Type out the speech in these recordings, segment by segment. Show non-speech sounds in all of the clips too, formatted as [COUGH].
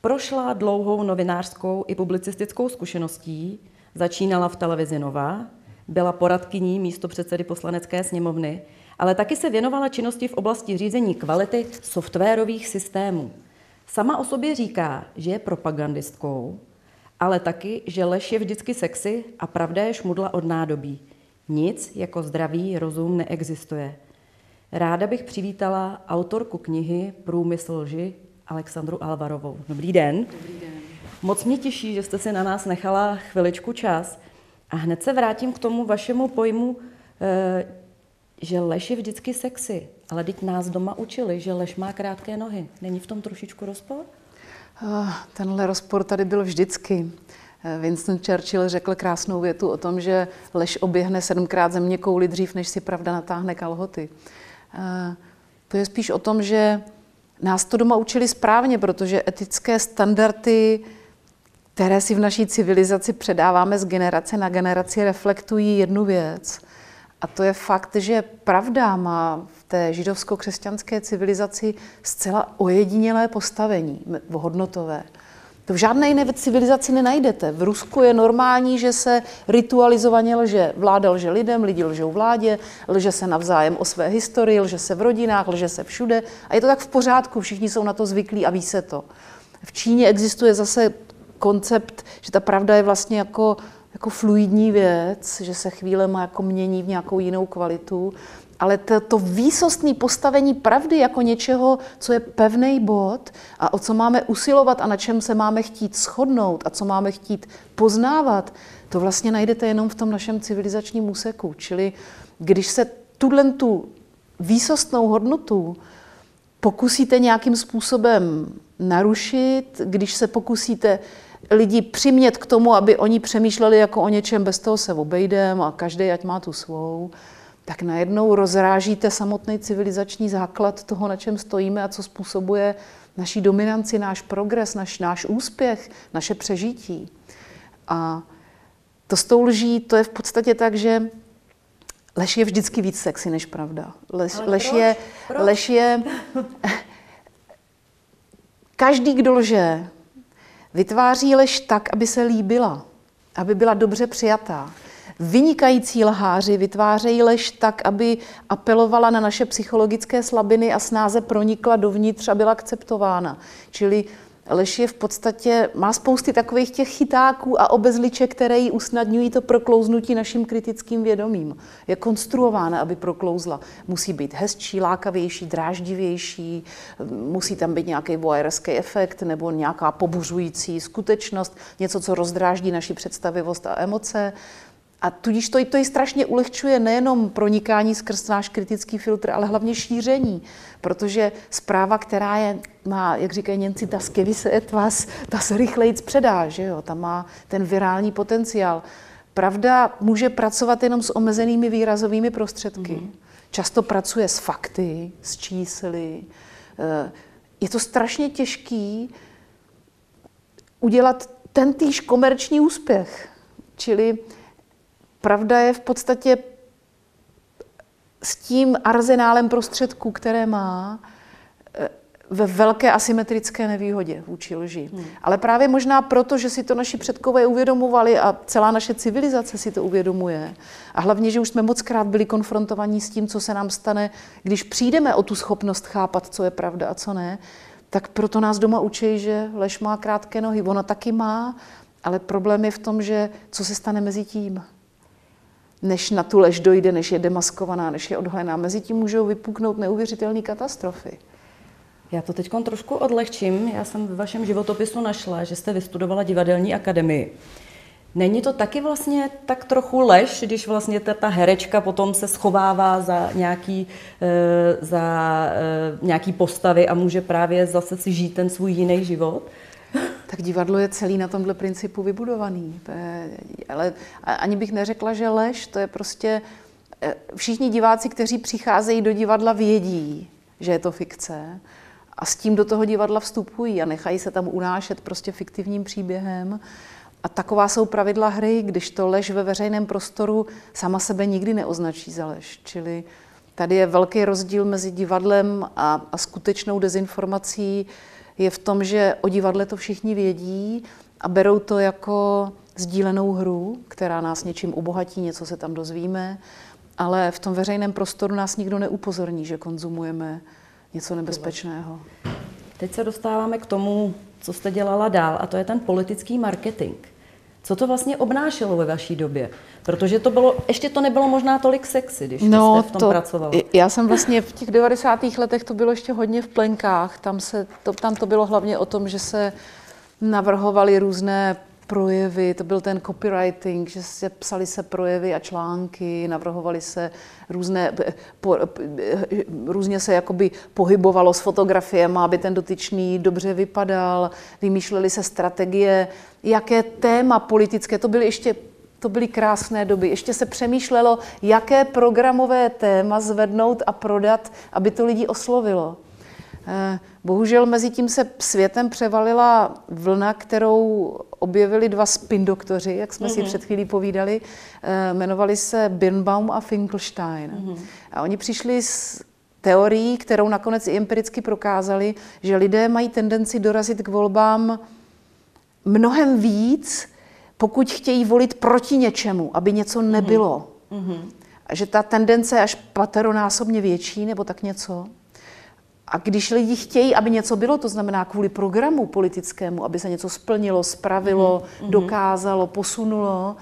Prošla dlouhou novinářskou i publicistickou zkušeností, začínala v televizi Nova, byla poradkyní místo předsedy poslanecké sněmovny, ale taky se věnovala činnosti v oblasti řízení kvality softwarových systémů. Sama o sobě říká, že je propagandistkou, ale taky, že lež je vždycky sexy a pravda je šmudla od nádobí. Nic jako zdravý rozum neexistuje. Ráda bych přivítala autorku knihy Průmysl lži Alexandru Alvarovou. Dobrý den. Dobrý den. Moc mě těší, že jste si na nás nechala chviličku čas. A hned se vrátím k tomu vašemu pojmu, eh, že lež je vždycky sexy. Ale teď nás doma učili, že lež má krátké nohy. Není v tom trošičku rozpor? Ah, tenhle rozpor tady byl vždycky. Eh, Winston Churchill řekl krásnou větu o tom, že lež oběhne sedmkrát země kouli dřív, než si pravda natáhne kalhoty. Eh, to je spíš o tom, že nás to doma učili správně, protože etické standardy, které si v naší civilizaci předáváme z generace na generaci, reflektují jednu věc. A to je fakt, že pravda má v té židovsko-křesťanské civilizaci zcela ojedinělé postavení hodnotové. To v žádné jiné civilizaci nenajdete. V Rusku je normální, že se ritualizovaně lže. Vláda lže lidem, lidi lžou vládě, lže se navzájem o své historii, lže se v rodinách, lže se všude. A je to tak v pořádku, všichni jsou na to zvyklí a ví se to. V Číně existuje zase koncept, že ta pravda je vlastně jako, jako fluidní věc, že se chvílema jako mění v nějakou jinou kvalitu ale to, to výsostné postavení pravdy jako něčeho, co je pevný bod a o co máme usilovat a na čem se máme chtít shodnout a co máme chtít poznávat, to vlastně najdete jenom v tom našem civilizačním úseku. Čili když se tuhle tu výsostnou hodnotu pokusíte nějakým způsobem narušit, když se pokusíte lidi přimět k tomu, aby oni přemýšleli jako o něčem, bez toho se obejdem a každý ať má tu svou, tak najednou rozrážíte samotný civilizační základ toho, na čem stojíme a co způsobuje naší dominanci, náš progres, naš, náš úspěch, naše přežití. A to s tou lží, to je v podstatě tak, že lež je vždycky víc sexy než pravda. Lež, lež je, proč? lež je... [LAUGHS] Každý, kdo lže, vytváří lež tak, aby se líbila, aby byla dobře přijatá. Vynikající lháři vytvářejí lež tak, aby apelovala na naše psychologické slabiny a snáze pronikla dovnitř a byla akceptována. Čili lež je v podstatě, má spousty takových těch chytáků a obezliček, které jí usnadňují to proklouznutí naším kritickým vědomím. Je konstruována, aby proklouzla. Musí být hezčí, lákavější, dráždivější, musí tam být nějaký voyeurský efekt nebo nějaká pobuřující skutečnost, něco, co rozdráždí naši představivost a emoce. A tudíž to, to ji strašně ulehčuje nejenom pronikání skrz náš kritický filtr, ale hlavně šíření. Protože zpráva, která je, má, jak říkají Němci, ta skevise et was, ta se rychleji předá, že jo? Ta má ten virální potenciál. Pravda může pracovat jenom s omezenými výrazovými prostředky. Mm-hmm. Často pracuje s fakty, s čísly. Eh, je to strašně těžký udělat ten týž komerční úspěch. Čili pravda je v podstatě s tím arzenálem prostředků, které má, eh, ve velké asymetrické nevýhodě vůči lži. Hmm. Ale právě možná proto, že si to naši předkové uvědomovali a celá naše civilizace si to uvědomuje. A hlavně, že už jsme moc krát byli konfrontovaní s tím, co se nám stane, když přijdeme o tu schopnost chápat, co je pravda a co ne, tak proto nás doma učí, že lež má krátké nohy. Ona taky má, ale problém je v tom, že co se stane mezi tím než na tu lež dojde, než je demaskovaná, než je odhalená. Mezi tím můžou vypuknout neuvěřitelné katastrofy. Já to teď trošku odlehčím. Já jsem v vašem životopisu našla, že jste vystudovala divadelní akademii. Není to taky vlastně tak trochu lež, když vlastně ta, ta herečka potom se schovává za nějaký, e, za e, nějaký postavy a může právě zase si žít ten svůj jiný život? Tak divadlo je celý na tomhle principu vybudovaný. Je, ale ani bych neřekla, že lež, to je prostě... Eh, všichni diváci, kteří přicházejí do divadla, vědí, že je to fikce a s tím do toho divadla vstupují a nechají se tam unášet prostě fiktivním příběhem. A taková jsou pravidla hry, když to lež ve veřejném prostoru sama sebe nikdy neoznačí za lež. Čili tady je velký rozdíl mezi divadlem a, a skutečnou dezinformací, je v tom, že o divadle to všichni vědí a berou to jako sdílenou hru, která nás něčím obohatí, něco se tam dozvíme, ale v tom veřejném prostoru nás nikdo neupozorní, že konzumujeme něco nebezpečného. Teď se dostáváme k tomu, co jste dělala dál, a to je ten politický marketing. Co to vlastně obnášelo ve vaší době? Protože to bylo, ještě to nebylo možná tolik sexy, když no, jste v tom to, pracovala. Já jsem vlastně v těch 90. letech to bylo ještě hodně v plenkách. Tam, se, to, tam to bylo hlavně o tom, že se navrhovaly různé projevy, to byl ten copywriting, že se psali se projevy a články, navrhovali se různé, po, různě se jakoby pohybovalo s fotografiemi, aby ten dotyčný dobře vypadal, vymýšleli se strategie, jaké téma politické, to byly ještě to byly krásné doby. Ještě se přemýšlelo, jaké programové téma zvednout a prodat, aby to lidi oslovilo. Eh, bohužel mezi tím se světem převalila vlna, kterou objevili dva spin doktoři, jak jsme mm-hmm. si mhm. před chvílí povídali. Eh, jmenovali se Birnbaum a Finkelstein. Mm-hmm. A oni přišli s teorií, kterou nakonec i empiricky prokázali, že lidé mají tendenci dorazit k volbám mnohem víc, pokud chtějí volit proti něčemu, aby něco mhm. nebylo. Mm-hmm. A že ta tendence je až pateronásobně větší, nebo tak něco. A když lidi chtějí, aby něco bylo, to znamená kvůli programu politickému, aby se něco splnilo, spravilo, mm-hmm. dokázalo, posunulo,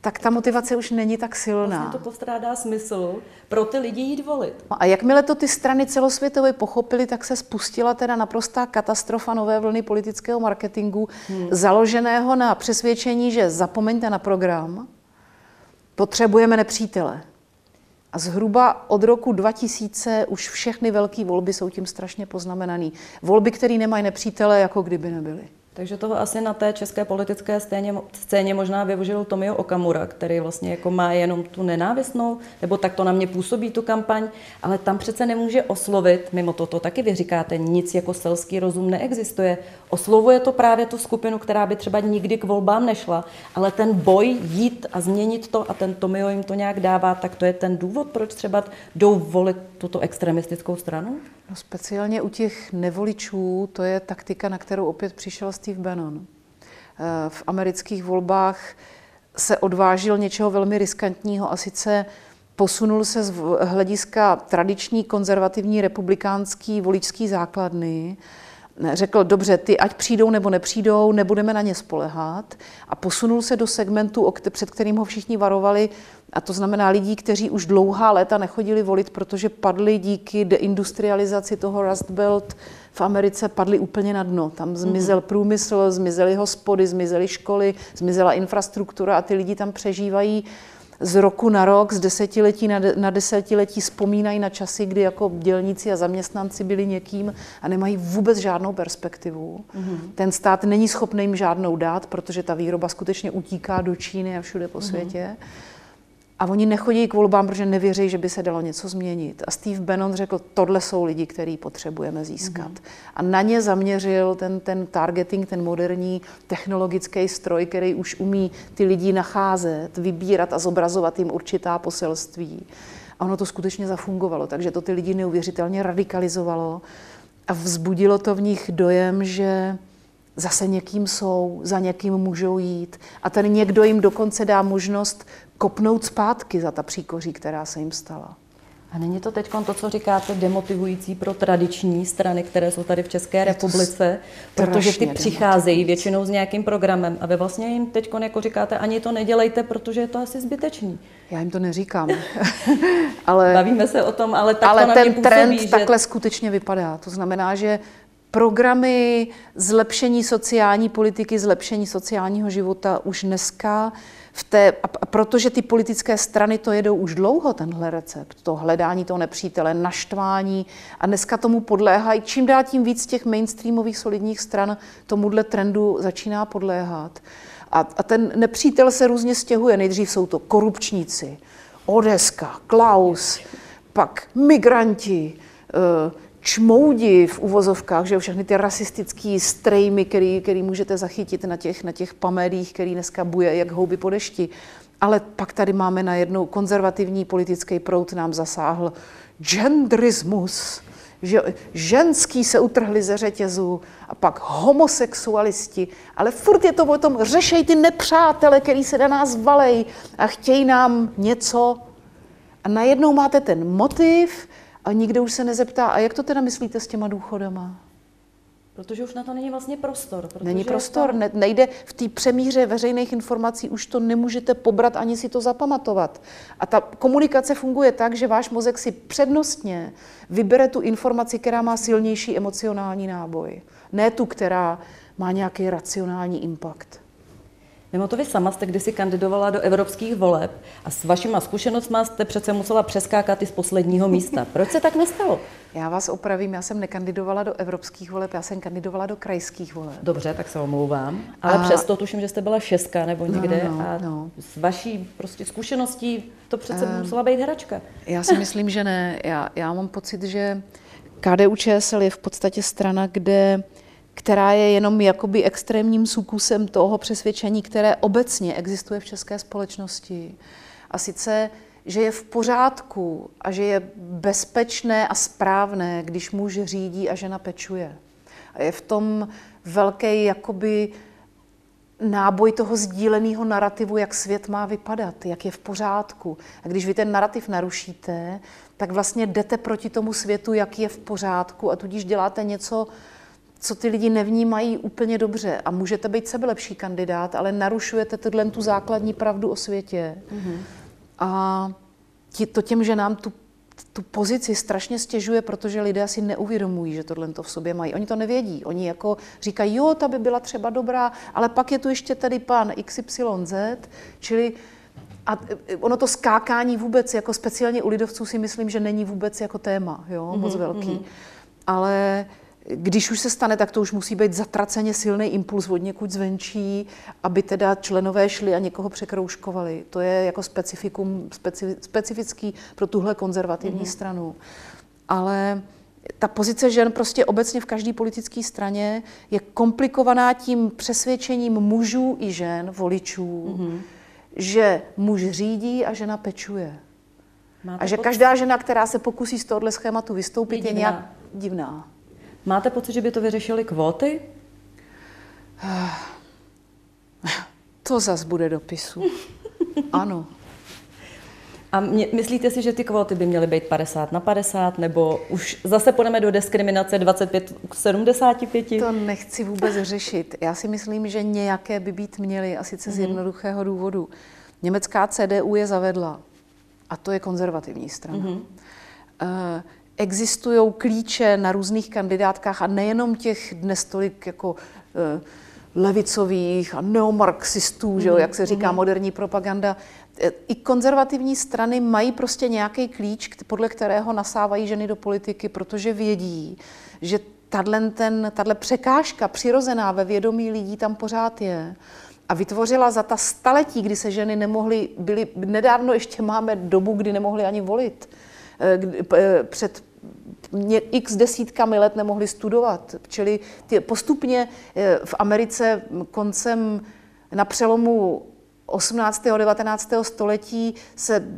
tak ta motivace už není tak silná. Vlastně to postrádá smysl pro ty lidi jít volit. No a jakmile to ty strany celosvětové pochopily, tak se spustila teda naprostá katastrofa nové vlny politického marketingu, hmm. založeného na přesvědčení, že zapomeňte na program, potřebujeme nepřítele. A zhruba od roku 2000 už všechny velké volby jsou tím strašně poznamenané. Volby, které nemají nepřítele, jako kdyby nebyly. Takže toho asi na té české politické scéně, scéně možná využil Tomio Okamura, který vlastně jako má jenom tu nenávistnou, nebo tak to na mě působí tu kampaň, ale tam přece nemůže oslovit, mimo to, to taky vy říkáte, nic jako selský rozum neexistuje. Oslovuje to právě tu skupinu, která by třeba nikdy k volbám nešla, ale ten boj jít a změnit to a ten Tomio jim to nějak dává, tak to je ten důvod, proč třeba jdou volit tuto extremistickou stranu? No speciálně u těch nevoličů to je taktika, na kterou opět přišel Steve Bannon. Eh, v amerických volbách se odvážil něčeho velmi riskantního a sice posunul se z hlediska tradiční konzervativní republikánský voličský základny řekl, dobře, ty ať přijdou nebo nepřijdou, nebudeme na ně spolehat a posunul se do segmentu, před kterým ho všichni varovali, a to znamená lidí, kteří už dlouhá léta nechodili volit, protože padli díky deindustrializaci toho Rust Belt v Americe, padli úplně na dno. Tam zmizel průmysl, zmizely hospody, zmizely školy, zmizela infrastruktura a ty lidi tam přežívají z roku na rok, z desetiletí na, de, na desetiletí vzpomínají na časy, kdy jako dělníci a zaměstnanci byli někým a nemají vůbec žádnou perspektivu. Mm-hmm. Ten stát není schopný jim žádnou dát, protože ta výroba skutečně utíká do Číny a všude po mm-hmm. světě. A oni nechodí k volbám, protože nevěří, že by se dalo něco změnit. A Steve Bannon řekl, tohle jsou lidi, který potřebujeme získat. Mm-hmm. A na ně zaměřil ten, ten targeting, ten moderní technologický stroj, který už umí ty lidi nacházet, vybírat a zobrazovat jim určitá poselství. A ono to skutečně zafungovalo, takže to ty lidi neuvěřitelně radikalizovalo a vzbudilo to v nich dojem, že zase někým jsou, za někým můžou jít. A ten někdo jim dokonce dá možnost kopnout zpátky za ta příkoří, která se jim stala. A není to teď to, co říkáte, demotivující pro tradiční strany, které jsou tady v České republice, protože ty přicházejí většinou s nějakým programem a vy vlastně jim teď, jako říkáte, ani to nedělejte, protože je to asi zbytečný. Já jim to neříkám. [LAUGHS] ale, Bavíme se o tom, ale ale ten působí, trend že... takhle skutečně vypadá. To znamená, že programy zlepšení sociální politiky, zlepšení sociálního života už dneska v té, a protože ty politické strany to jedou už dlouho, tenhle recept, to hledání toho nepřítele, naštvání a dneska tomu podléhají, čím dál tím víc těch mainstreamových solidních stran tomuhle trendu začíná podléhat. A, a ten nepřítel se různě stěhuje. Nejdřív jsou to korupčníci, Odeska, Klaus, pak migranti, uh, čmoudi v uvozovkách, že všechny ty rasistické strejmy, který, který můžete zachytit na těch, na těch pamédích, který dneska buje jak houby po dešti. Ale pak tady máme najednou konzervativní politický prout nám zasáhl genderismus, že ženský se utrhli ze řetězu a pak homosexualisti, ale furt je to o tom, řešej ty nepřátele, který se na nás valej a chtějí nám něco. A najednou máte ten motiv a nikdo už se nezeptá, a jak to teda myslíte s těma důchodama? Protože už na to není vlastně prostor. Není prostor, tam... ne, nejde v té přemíře veřejných informací, už to nemůžete pobrat ani si to zapamatovat. A ta komunikace funguje tak, že váš mozek si přednostně vybere tu informaci, která má silnější emocionální náboj, ne tu, která má nějaký racionální impact. Mimo to vy sama jste kdysi kandidovala do evropských voleb a s vašima zkušenostmi jste přece musela přeskákat i z posledního místa. [LAUGHS] Proč se tak nestalo? Já vás opravím, já jsem nekandidovala do evropských voleb, já jsem kandidovala do krajských voleb. Dobře, tak se omlouvám. Ale a... přesto tuším, že jste byla šestka nebo někde no, no, no, a no. s vaší prostě zkušeností to přece um, musela být hračka. Já si myslím, že ne. Já, já mám pocit, že KDU ČSL je v podstatě strana, kde která je jenom jakoby extrémním sukusem toho přesvědčení, které obecně existuje v české společnosti. A sice, že je v pořádku a že je bezpečné a správné, když muž řídí a žena pečuje. A je v tom velký jakoby náboj toho sdíleného narrativu, jak svět má vypadat, jak je v pořádku. A když vy ten narrativ narušíte, tak vlastně jdete proti tomu světu, jak je v pořádku a tudíž děláte něco, co ty lidi nevnímají úplně dobře. A můžete být sebelepší kandidát, ale narušujete tohle tu základní pravdu o světě. Mm-hmm. A to těm, že nám tu, tu pozici strašně stěžuje, protože lidé si neuvědomují, že tohle to v sobě mají. Oni to nevědí. Oni jako říkají, jo, ta by byla třeba dobrá, ale pak je tu ještě tady pan XYZ, čili a ono to skákání vůbec, jako speciálně u lidovců si myslím, že není vůbec jako téma, jo, moc mm-hmm. velký. Mm-hmm. Ale když už se stane, tak to už musí být zatraceně silný impuls od někud zvenčí, aby teda členové šli a někoho překrouškovali. To je jako specifikum, specifický pro tuhle konzervativní mm-hmm. stranu. Ale ta pozice žen prostě obecně v každé politické straně je komplikovaná tím přesvědčením mužů i žen, voličů, mm-hmm. že muž řídí a žena pečuje. Máte a že pocit? každá žena, která se pokusí z tohohle schématu vystoupit, je, je nějak divná. Máte pocit, že by to vyřešily kvóty? [SIGHS] To zas bude dopisu. [LAUGHS] ano. A mě, myslíte si, že ty kvóty by měly být 50 na 50, nebo už zase půjdeme do diskriminace 25 k 75? To nechci vůbec řešit. Já si myslím, že nějaké by být měly, a sice z mhm. jednoduchého důvodu. Německá CDU je zavedla, a to je konzervativní strana. Mm-hmm. Uh, existují klíče na různých kandidátkách a nejenom těch dnes tolik jako uh, levicových a neomarxistů, mm, že mhm, jak se říká mm. moderní propaganda. E, I konzervativní strany mají prostě nějaký klíč, podle kterého nasávají ženy do politiky, protože vědí, že tato překážka přirozená ve vědomí lidí tam pořád je a vytvořila za ta staletí, kdy se ženy nemohly, byly, nedávno ještě máme dobu, kdy nemohly ani volit. E, e, před x desítkami let nemohli studovat. Čili ty postupně eh, v Americe koncem na přelomu 18. a 19. století se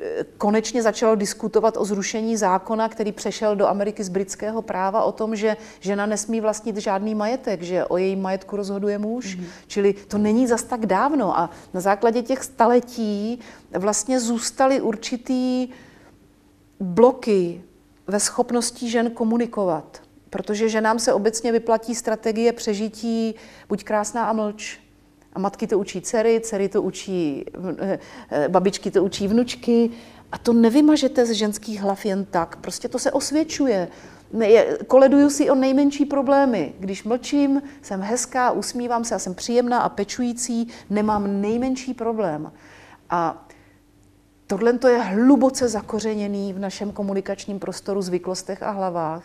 eh, konečně začalo diskutovat o zrušení zákona, který přešel do Ameriky z britského práva o tom, že žena nesmí vlastnit žádný majetek, že o její majetku rozhoduje muž. Mm-hmm. Čili to není zas tak dávno a na základě těch staletí vlastně zůstaly určitý bloky ve schopnosti žen komunikovat. Protože ženám se obecně vyplatí strategie přežití buď krásná a mlč. A matky to učí dcery, dcery to učí, eh, eh, babičky to učí vnučky. A to nevymažete z ženských hlav jen tak. Prostě to se osvědčuje. Koleduju si o nejmenší problémy. Když mlčím, jsem hezká, usmívám se a jsem příjemná a pečující, nemám nejmenší problém. A Tohle to je hluboce zakořeněný v našem komunikačním prostoru, zvyklostech a hlavách.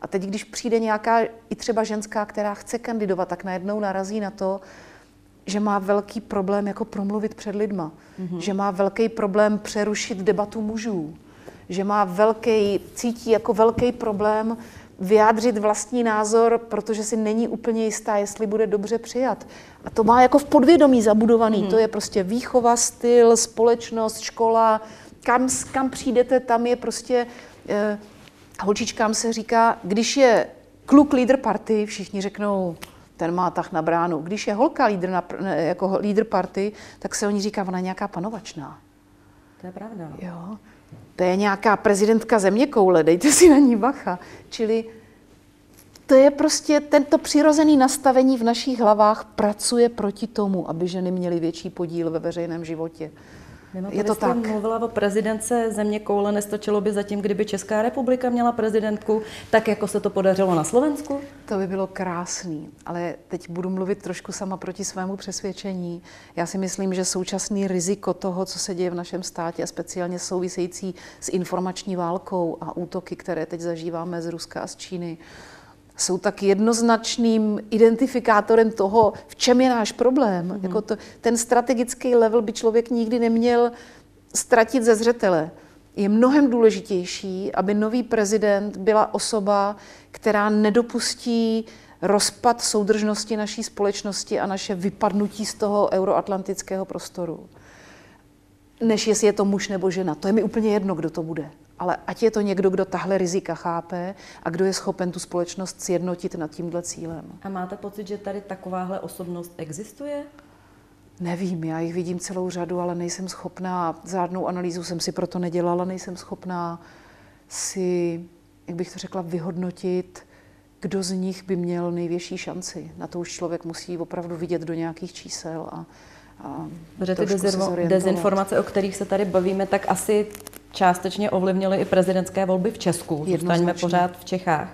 A teď, když přijde nějaká i třeba ženská, která chce kandidovat, tak najednou narazí na to, že má velký problém jako promluvit před lidma, mm-hmm. že má velký problém přerušit debatu mužů, že má velký, cítí jako velký problém vyjádřit vlastní názor, protože si není úplně jistá, jestli bude dobře přijat. A to má jako v podvědomí zabudovaný. Hmm. To je prostě výchova, styl, společnost, škola. Kam, kam přijdete, tam je prostě... Eh, holčičkám se říká, když je kluk lídr party, všichni řeknou, ten má tah na bránu. Když je holka lídr, na, jako lídr party, tak se oni říká, ona je nějaká panovačná. To je pravda. Jo. To je nějaká prezidentka země koule, dejte si na ní bacha. Čili to je prostě tento přirozený nastavení v našich hlavách pracuje proti tomu, aby ženy měly větší podíl ve veřejném životě. Mimo je to tak. mluvila o prezidence země koule, nestačilo by zatím, kdyby Česká republika měla prezidentku, tak jako se to podařilo na Slovensku? To by bylo krásný, ale teď budu mluvit trošku sama proti svému přesvědčení. Já si myslím, že současný riziko toho, co se děje v našem státě a speciálně související s informační válkou a útoky, které teď zažíváme z Ruska a z Číny, jsou tak jednoznačným identifikátorem toho, v čem je náš problém. Mm-hmm. Jako to, ten strategický level by člověk nikdy neměl ztratit ze zřetele. Je mnohem důležitější, aby nový prezident byla osoba, která nedopustí rozpad soudržnosti naší společnosti a naše vypadnutí z toho euroatlantického prostoru, než jestli je to muž nebo žena. To je mi úplně jedno, kdo to bude ale ať je to někdo, kdo tahle rizika chápe a kdo je schopen tu společnost sjednotit nad tímhle cílem. A máte pocit, že tady takováhle osobnost existuje? Nevím, já jich vidím celou řadu, ale nejsem schopná, žádnou analýzu jsem si proto nedělala, nejsem schopná si, jak bych to řekla, vyhodnotit, kdo z nich by měl největší šanci. Na to už člověk musí opravdu vidět do nějakých čísel a, a Protože ty dezinformace, o kterých se tady bavíme, tak asi částečně ovlivnily i prezidentské volby v Česku. Zůstaňme pořád v Čechách.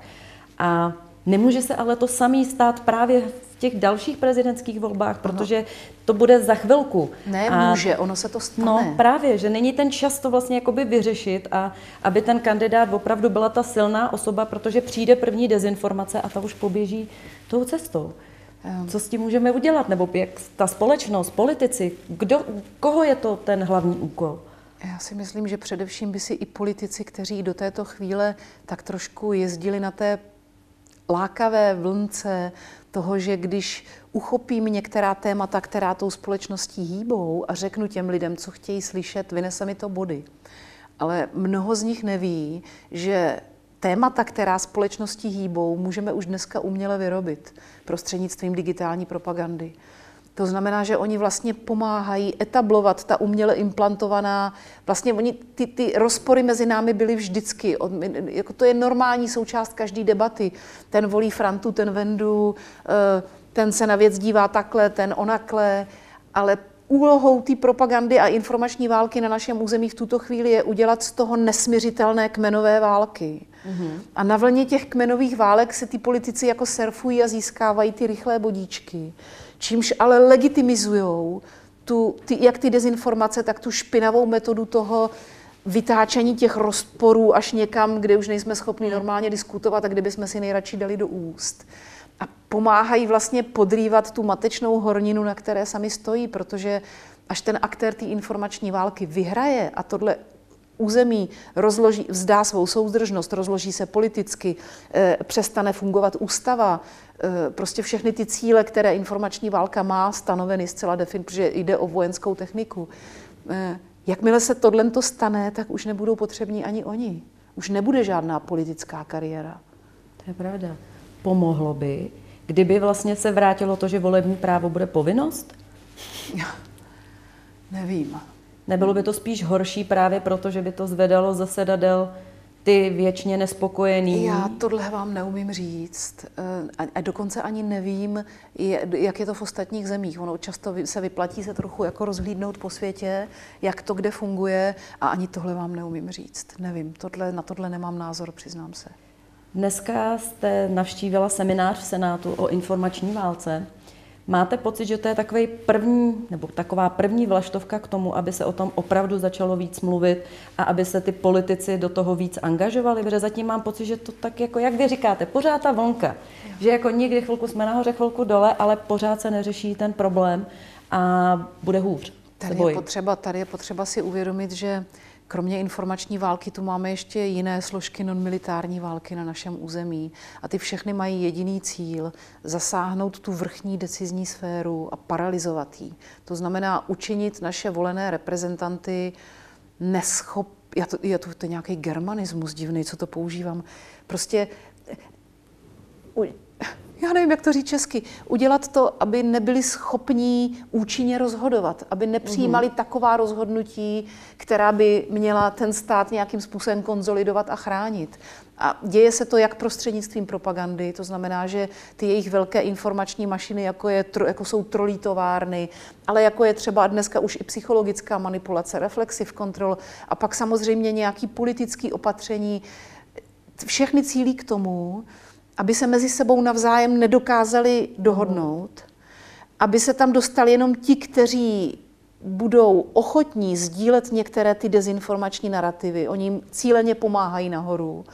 A nemůže se ale to samý stát právě v těch dalších prezidentských volbách, protože to bude za chvilku. Ne, a, může, ono se to stane. No právě, že není ten čas to vlastně jakoby vyřešit a aby ten kandidát opravdu byla ta silná osoba, protože přijde první dezinformace a ta už poběží tou cestou. Co s tím můžeme udělat? Nebo jak ta společnost, politici, kdo, koho je to ten hlavní úkol? Já si myslím, že především by si i politici, kteří do této chvíle tak trošku jezdili na té lákavé vlnce toho, že když uchopím některá témata, která tou společností hýbou a řeknu těm lidem, co chtějí slyšet, vynese mi to body. Ale mnoho z nich neví, že témata, která společností hýbou, můžeme už dneska uměle vyrobit prostřednictvím digitální propagandy. To znamená, že oni vlastně pomáhají etablovat ta uměle implantovaná, vlastně oni, ty, ty rozpory mezi námi byly vždycky, od, jako to je normální součást každé debaty. Ten volí Frantu, ten Vendu, eh, ten se na věc dívá takhle, ten onakle, ale úlohou té propagandy a informační války na našem území v tuto chvíli je udělat z toho nesměřitelné kmenové války. Mm-hmm. A na vlně těch kmenových válek se ty politici jako surfují a získávají ty rychlé bodíčky čímž ale legitimizují tu, ty, jak ty dezinformace, tak tu špinavou metodu toho vytáčení těch rozporů až někam, kde už nejsme schopni normálně diskutovat a kde bychom si nejradši dali do úst. A pomáhají vlastně podrývat tu matečnou horninu, na které sami stojí, protože až ten aktér té informační války vyhraje a tohle území rozloží, vzdá svou soudržnost, rozloží se politicky, eh, přestane fungovat ústava, eh, prostě všechny ty cíle, které informační válka má, stanoveny zcela defin, protože jde o vojenskou techniku. Eh, jakmile se tohle to stane, tak už nebudou potřební ani oni. Už nebude žádná politická kariéra. To je pravda. Pomohlo by, kdyby vlastně se vrátilo to, že volební právo bude povinnost? Já [LAUGHS] nevím. Nebylo by to spíš horší právě proto, že by to zvedalo zase zasedadel ty věčně nespokojený? Já tohle vám neumím říct. Eh, a dokonce ani nevím, jak je to v ostatních zemích. Ono často se vyplatí se trochu jako rozhlídnout po světě, jak to kde funguje a ani tohle vám neumím říct. Nevím, tohle, na tohle nemám názor, přiznám se. Dneska jste navštívila seminář v Senátu o informační válce. Máte pocit, že to je takový první, nebo taková první vlaštovka k tomu, aby se o tom opravdu začalo víc mluvit a aby se ty politici do toho víc angažovali? Protože zatím mám pocit, že to tak jako, jak vy říkáte, pořád ta vlnka. Že jako někdy chvilku jsme nahoře, chvilku dole, ale pořád se neřeší ten problém a bude hůř. Tady je, potřeba, tady je potřeba si uvědomit, že Kromě informační války tu máme ještě jiné složky non-militární války na našem území a ty všechny mají jediný cíl zasáhnout tu vrchní decizní sféru a paralizovat ji. To znamená učinit naše volené reprezentanty neschop, já to, je to, to nějaký germanismus divný, co to používám. Prostě já nevím, jak to říct česky, udělat to, aby nebyli schopní účinně rozhodovat, aby nepřijímali mm-hmm. taková rozhodnutí, která by měla ten stát nějakým způsobem konzolidovat a chránit. A děje se to jak prostřednictvím propagandy, to znamená, že ty jejich velké informační mašiny, jako, je, jako jsou trolí továrny, ale jako je třeba dneska už i psychologická manipulace, reflexive control a pak samozřejmě nějaký politický opatření, všechny cílí k tomu, aby se mezi sebou navzájem nedokázali dohodnout, aby se tam dostali jenom ti, kteří budou ochotní sdílet některé ty dezinformační narrativy, oni jim cíleně pomáhají nahoru.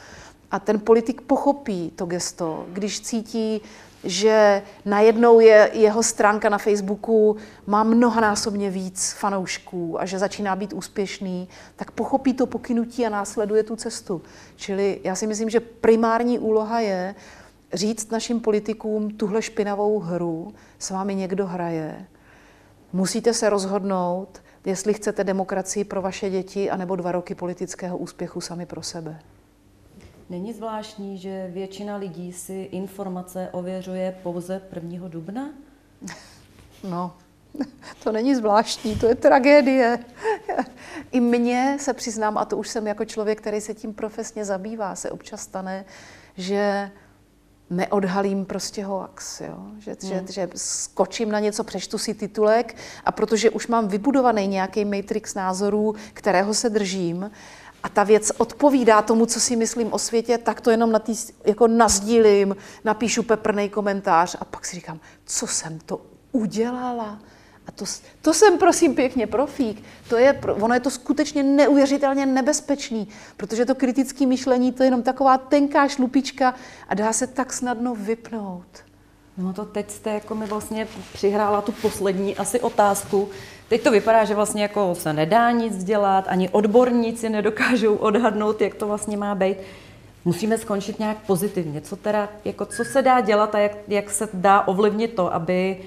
A ten politik pochopí to gesto, když cítí, že najednou je jeho stránka na Facebooku má mnohanásobně víc fanoušků a že začíná být úspěšný, tak pochopí to pokynutí a následuje tu cestu. Čili já si myslím, že primární úloha je říct našim politikům, tuhle špinavou hru s vámi někdo hraje. Musíte se rozhodnout, jestli chcete demokracii pro vaše děti, anebo dva roky politického úspěchu sami pro sebe. Není zvláštní, že většina lidí si informace ověřuje pouze 1. dubna? [LAUGHS] No, to není zvláštní, to je tragédie. I mně se přiznám, a to už jsem jako člověk, který se tím profesně zabývá, se občas stane, že neodhalím prostě hoax, jo? Že, hmm. že, že skočím na něco, přečtu si titulek a protože už mám vybudovaný nějaký matrix názorů, kterého se držím, a ta věc odpovídá tomu, co si myslím o světě, tak to jenom na tý, jako nazdílím, napíšu peprný komentář a pak si říkám, co jsem to udělala. A to, to jsem prosím pěkně profík. To je, ono je to skutečně neuvěřitelně nebezpečný, protože to kritické myšlení to je jenom taková tenká šlupička a dá se tak snadno vypnout. No to teď jste jako mi vlastně přihrála tu poslední asi otázku. Teď to vypadá, že vlastně jako se nedá nic dělat, ani odborníci nedokážou odhadnout, jak to vlastně má být. Musíme skončit nějak pozitivně. Co teda, jako co se dá dělat a jak, jak se dá ovlivnit to, aby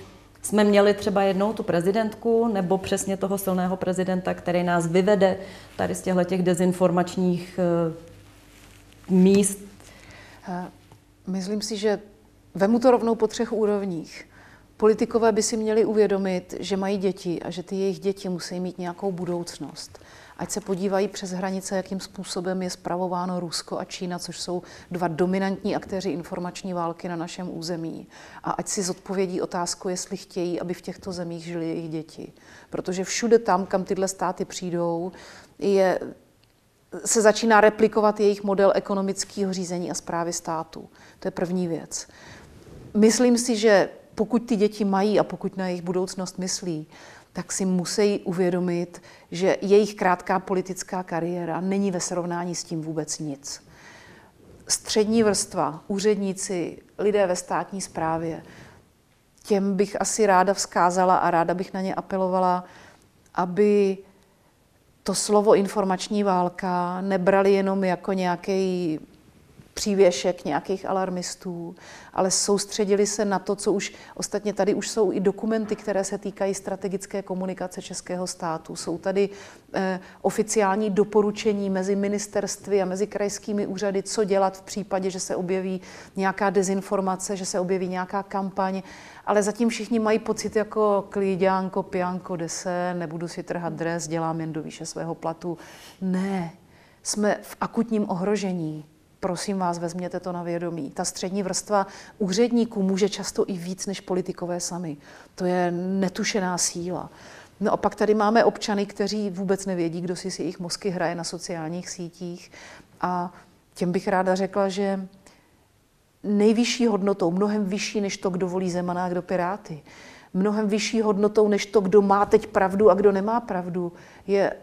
jsme měli třeba jednou tu prezidentku nebo přesně toho silného prezidenta, který nás vyvede tady z těchto těch dezinformačních uh, míst? Eh, myslím si, že vemu to rovnou po třech úrovních. Politikové by si měli uvědomit, že mají děti a že ty jejich děti musí mít nějakou budoucnost ať se podívají přes hranice, jakým způsobem je spravováno Rusko a Čína, což jsou dva dominantní aktéři informační války na našem území. A ať si zodpovědí otázku, jestli chtějí, aby v těchto zemích žili jejich děti. Protože všude tam, kam tyhle státy přijdou, je, se začíná replikovat jejich model ekonomického řízení a zprávy státu. To je první věc. Myslím si, že pokud ty děti mají a pokud na jejich budoucnost myslí, tak si musí uvědomit, že jejich krátká politická kariéra není ve srovnání s tím vůbec nic. Střední vrstva, úředníci, lidé ve státní správě, těm bych asi ráda vzkázala a ráda bych na ně apelovala, aby to slovo informační válka nebrali jenom jako nějaký přívěšek nějakých alarmistů, ale soustředili se na to, co už ostatně tady už jsou i dokumenty, které se týkají strategické komunikace českého státu. Jsou tady eh, oficiální doporučení mezi ministerstvy a mezi krajskými úřady, co dělat v případě, že se objeví nějaká dezinformace, že se objeví nějaká kampaň, ale zatím všichni mají pocit jako klíďánko, pianko, dese, nebudu si trhat dres, dělám jen do výše svého platu. Ne, jsme v akutním ohrožení prosím vás, vezměte to na vědomí. Ta střední vrstva úředníků může často i víc než politikové sami. To je netušená síla. No a pak tady máme občany, kteří vůbec nevědí, kdo si si jejich mozky hraje na sociálních sítích. A těm bych ráda řekla, že nejvyšší hodnotou, mnohem vyšší než to, kdo volí Zemana a kdo Piráty, mnohem vyšší hodnotou než to, kdo má teď pravdu a kdo nemá pravdu, je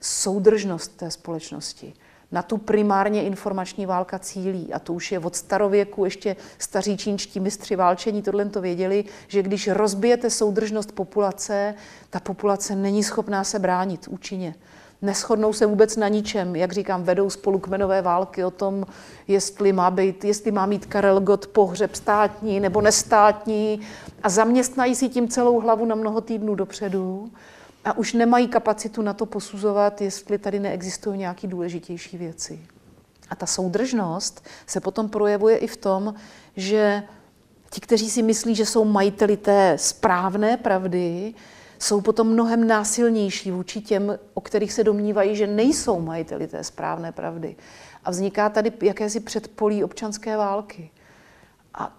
soudržnost té společnosti na tu primárně informační válka cílí. A to už je od starověku, ještě staří čínští mistři válčení tohle to věděli, že když rozbijete soudržnost populace, ta populace není schopná se bránit účinně. Neschodnou se vůbec na ničem, jak říkám, vedou spolu kmenové války o tom, jestli má, být, jestli má mít Karel Gott pohřeb státní nebo nestátní a zaměstnají si tím celou hlavu na mnoho týdnů dopředu. A už nemají kapacitu na to posuzovat, jestli tady neexistují nějaké důležitější věci. A ta soudržnost se potom projevuje i v tom, že ti, kteří si myslí, že jsou majiteli té správné pravdy, jsou potom mnohem násilnější vůči těm, o kterých se domnívají, že nejsou majiteli té správné pravdy. A vzniká tady jakési předpolí občanské války. A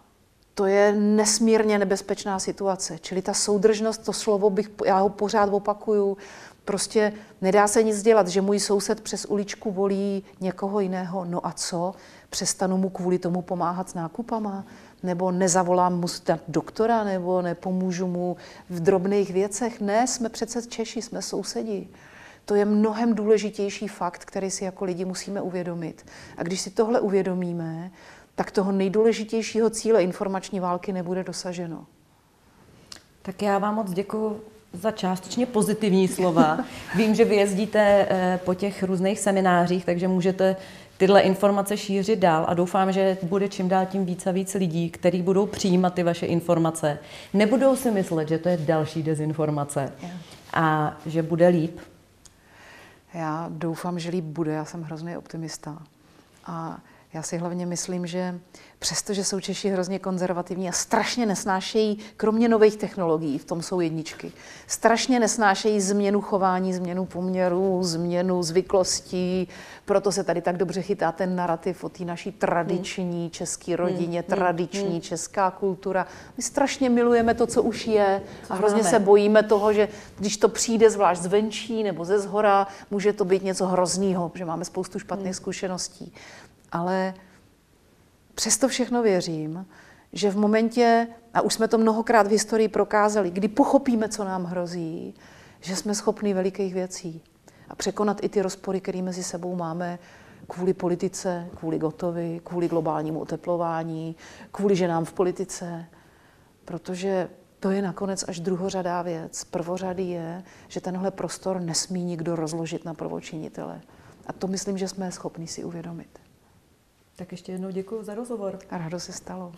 to je nesmírně nebezpečná situace. Čili ta soudržnost, to slovo bych, já ho pořád opakuju, prostě nedá se nic dělat, že můj soused přes uličku volí někoho jiného. No a co? Přestanu mu kvůli tomu pomáhat s nákupama? Nebo nezavolám mu doktora, nebo nepomůžu mu v drobných věcech? Ne, jsme přece Češi, jsme sousedi. To je mnohem důležitější fakt, který si jako lidi musíme uvědomit. A když si tohle uvědomíme, tak toho nejdůležitějšího cíle informační války nebude dosaženo. Tak já vám moc děkuji za částečně pozitivní slova. [LAUGHS] Vím, že vy jezdíte eh, po těch různých seminářích, takže můžete tyhle informace šířit dál a doufám, že bude čím dál tím víc a víc lidí, kteří budou přijímat ty vaše informace. Nebudou si myslet, že to je další dezinformace a že bude líp. Já doufám, že líp bude, já jsem hrozný optimista. A já si hlavně myslím, že přestože jsou Češi hrozně konzervativní a strašně nesnášejí, kromě nových technologií, v tom jsou jedničky, strašně nesnášejí změnu chování, změnu poměrů, změnu zvyklostí, proto se tady tak dobře chytá ten narrativ o té naší tradiční hmm. české rodině, hmm. tradiční hmm. česká kultura. My strašně milujeme to, co už je a hrozně se bojíme toho, že když to přijde zvlášť zvenčí nebo ze zhora, může to být něco hroznýho, že máme spoustu špatných hmm. zkušeností ale přesto všechno věřím, že v momentě, a už jsme to mnohokrát v historii prokázali, kdy pochopíme, co nám hrozí, že jsme schopni velikých věcí a překonat i ty rozpory, které mezi sebou máme kvůli politice, kvůli gotovi, kvůli globálnímu oteplování, kvůli ženám v politice, protože to je nakonec až druhořadá věc. Prvořadý je, že tenhle prostor nesmí nikdo rozložit na prvočinitele. A to myslím, že jsme schopni si uvědomit. Tak ještě jednou děkuji za rozhovor. A rádo se stalo.